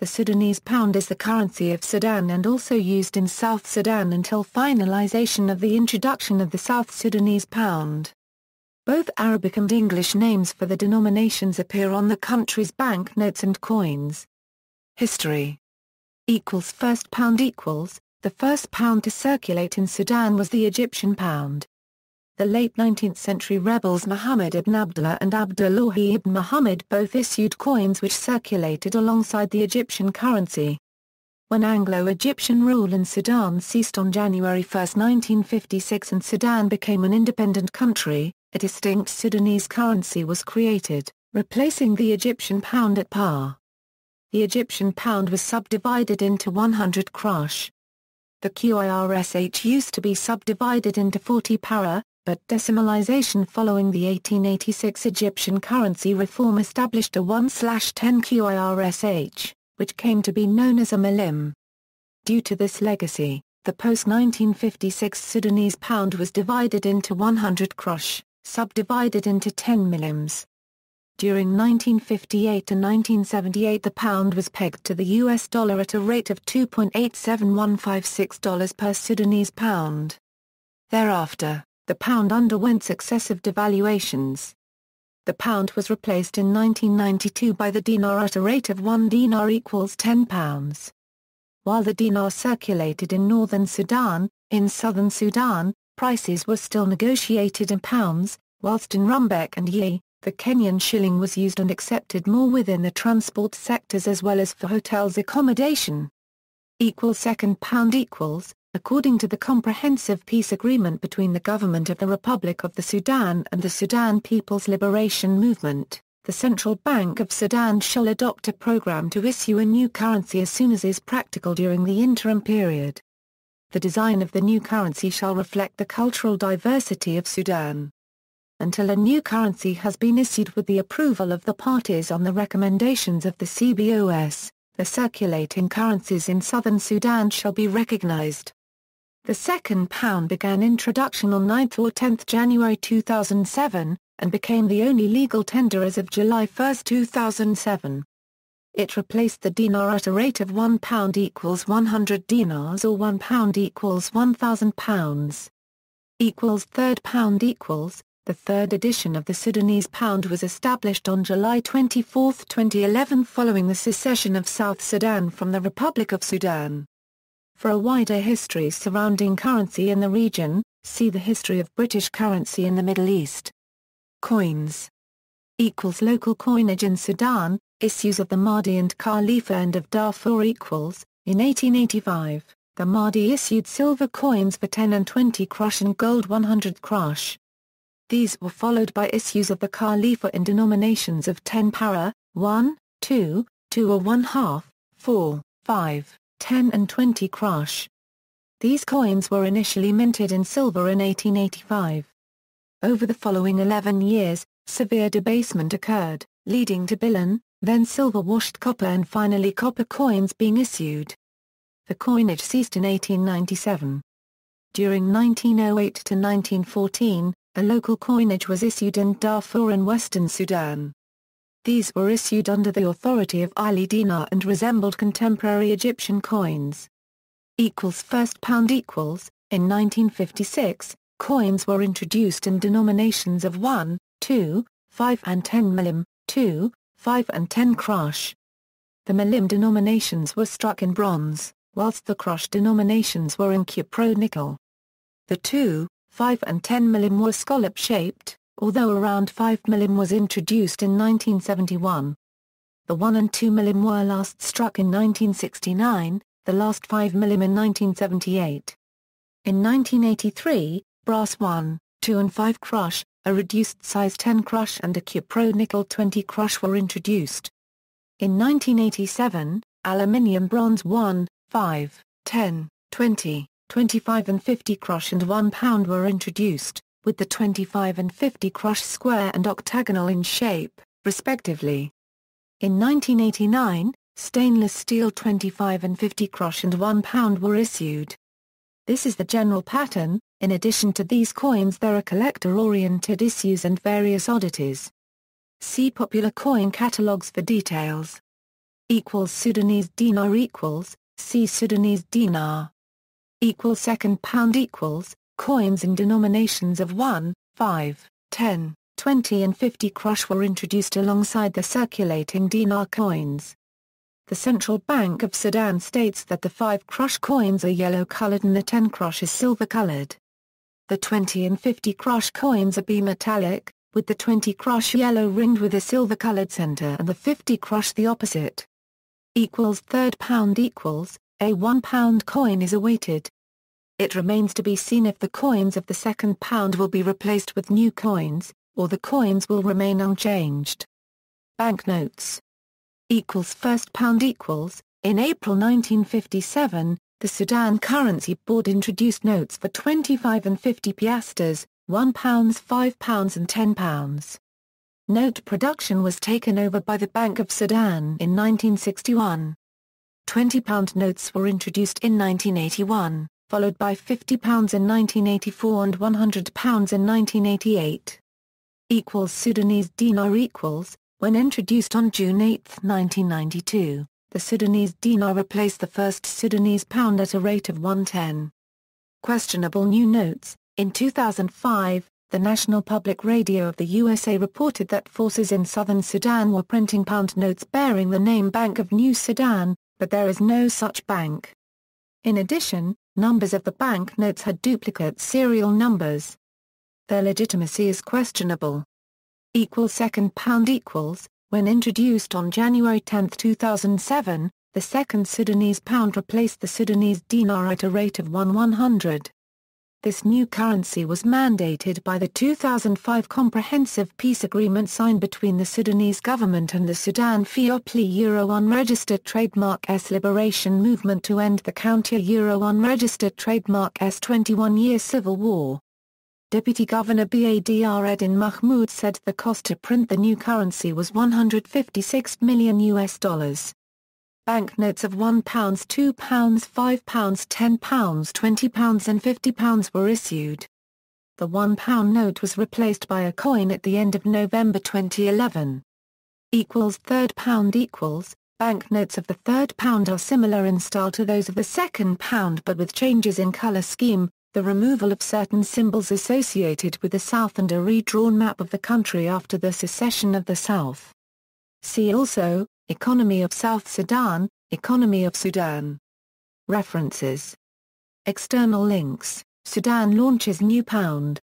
the Sudanese pound is the currency of Sudan and also used in South Sudan until finalization of the introduction of the South Sudanese pound. Both Arabic and English names for the denominations appear on the country's banknotes and coins. History equals First pound equals, the first pound to circulate in Sudan was the Egyptian pound. The late 19th century rebels Muhammad ibn Abdullah and Abdullahi ibn Muhammad both issued coins which circulated alongside the Egyptian currency. When Anglo-Egyptian rule in Sudan ceased on January 1, 1956 and Sudan became an independent country, a distinct Sudanese currency was created, replacing the Egyptian pound at par. The Egyptian pound was subdivided into 100 krush. The QIRSH used to be subdivided into 40 para, but decimalization following the 1886 Egyptian currency reform established a 1-10 QIRSH, which came to be known as a millim. Due to this legacy, the post-1956 Sudanese pound was divided into 100 krush subdivided into 10 millims. During 1958 and 1978 the pound was pegged to the US dollar at a rate of $2.87156 per Sudanese pound. Thereafter, the pound underwent successive devaluations. The pound was replaced in 1992 by the dinar at a rate of 1 dinar equals 10 pounds. While the dinar circulated in northern Sudan, in southern Sudan, prices were still negotiated in pounds, whilst in Rumbek and Yei, the Kenyan shilling was used and accepted more within the transport sectors as well as for hotels accommodation. Equal second pound equals, according to the Comprehensive Peace Agreement between the Government of the Republic of the Sudan and the Sudan People's Liberation Movement, the Central Bank of Sudan shall adopt a program to issue a new currency as soon as is practical during the interim period the design of the new currency shall reflect the cultural diversity of Sudan. Until a new currency has been issued with the approval of the parties on the recommendations of the CBOS, the circulating currencies in southern Sudan shall be recognized. The second pound began introduction on 9 or 10 January 2007, and became the only legal tender as of July 1, 2007. It replaced the dinar at a rate of 1 pound equals 100 dinars or 1 pound equals 1,000 pounds. Equals third pound equals, the third edition of the Sudanese pound was established on July 24, 2011 following the secession of South Sudan from the Republic of Sudan. For a wider history surrounding currency in the region, see the history of British currency in the Middle East. Coins equals local coinage in Sudan, Issues of the Mahdi and Khalifa and of Darfur equals, in 1885, the Mahdi issued silver coins for 10 and 20 krush and gold 100 krush. These were followed by issues of the Khalifa in denominations of 10 para, 1, 2, 2 or 1 half, 4, 5, 10 and 20 krush. These coins were initially minted in silver in 1885. Over the following 11 years, severe debasement occurred, leading to billon, then silver-washed copper and finally copper coins being issued. The coinage ceased in 1897. During 1908 to 1914, a local coinage was issued in Darfur in western Sudan. These were issued under the authority of Ali Dinar and resembled contemporary Egyptian coins. Equals first pound equals, in 1956, coins were introduced in denominations of 1, 2, 5 and 10 millim, 2, 5 and 10 krush. The millim denominations were struck in bronze, whilst the krush denominations were in cupro-nickel. The 2, 5 and 10 millim were scallop-shaped, although around 5 millim was introduced in 1971. The 1 and 2 millim were last struck in 1969, the last 5 millim in 1978. In 1983, brass 1, 2 and 5 crush, a reduced size 10 crush and a Cupro nickel 20 crush were introduced. In 1987, aluminium bronze 1, 5, 10, 20, 25 and 50 crush and 1 pound were introduced, with the 25 and 50 krush square and octagonal in shape, respectively. In 1989, stainless steel 25 and 50 krush and 1 pound were issued. This is the general pattern, in addition to these coins there are collector-oriented issues and various oddities. See popular coin catalogs for details. equals Sudanese dinar equals, see Sudanese dinar. Equals second pound equals, coins in denominations of 1, 5, 10, 20 and 50 krosh were introduced alongside the circulating dinar coins. The Central Bank of Sudan states that the 5 krosh coins are yellow-colored and the 10 krosh is silver-colored. The 20 and 50 krosh coins are bimetallic, with the 20 krosh yellow ringed with a silver-colored center and the 50 krosh the opposite equals third pound equals, a one pound coin is awaited. It remains to be seen if the coins of the second pound will be replaced with new coins, or the coins will remain unchanged. Banknotes equals first pound equals, in April 1957, the Sudan Currency Board introduced notes for 25 and 50 piastres, 1 pounds 5 pounds and 10 pounds. Note production was taken over by the Bank of Sudan in 1961. £20 notes were introduced in 1981, followed by £50 in 1984 and £100 in 1988. Equals Sudanese dinar equals, when introduced on June 8, 1992, the Sudanese dinar replaced the first Sudanese pound at a rate of 110. Questionable new notes, in 2005, the National Public Radio of the USA reported that forces in southern Sudan were printing pound notes bearing the name Bank of New Sudan, but there is no such bank. In addition, numbers of the bank notes had duplicate serial numbers. Their legitimacy is questionable. Equal second pound equals, when introduced on January 10, 2007, the second Sudanese pound replaced the Sudanese dinar at a rate of 1 100. This new currency was mandated by the 2005 Comprehensive Peace Agreement signed between the Sudanese government and the Sudan Feopli Euro Unregistered Trademark S Liberation Movement to end the counter-Euro Unregistered Trademark S 21-year civil war. Deputy Governor Badr Edin Mahmoud said the cost to print the new currency was 156 million US dollars. Banknotes of £1, £2, £5, £10, £20 and £50 were issued. The £1 note was replaced by a coin at the end of November 2011. Equals third pound equals, banknotes of the third pound are similar in style to those of the second pound but with changes in color scheme, the removal of certain symbols associated with the South and a redrawn map of the country after the secession of the South. See also, Economy of South Sudan, Economy of Sudan. References. External links, Sudan launches new pound.